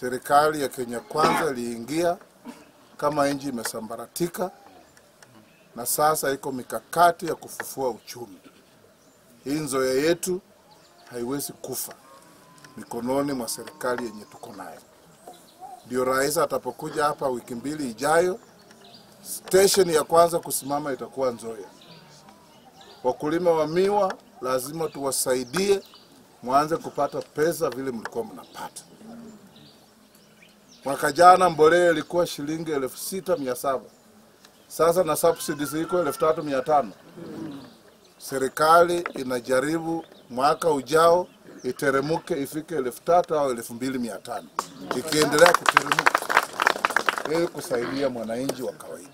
serikali ya Kenya Kwanza iliingia kama nchi imesambaratika, na sasa iko mikakati ya kufufua uchumi. Hii Nzoia yetu haiwezi kufa mikononi mwa serikali yenye tuko nayo. Ndio rais atapokuja hapa wiki mbili ijayo, station ya kwanza kusimama itakuwa nzoya Wakulima wa miwa lazima tuwasaidie, mwanze kupata pesa vile mlikuwa mnapata. Mwaka jana mbolea ilikuwa shilingi elfu sita mia saba. Sasa na subsidy ziko elfu tatu mia tano. Serikali inajaribu mwaka ujao iteremuke ifike elfu tatu au elfu mbili mia tano. Ikiendelea kuteremuka ili kusaidia mwananchi wa kawaida.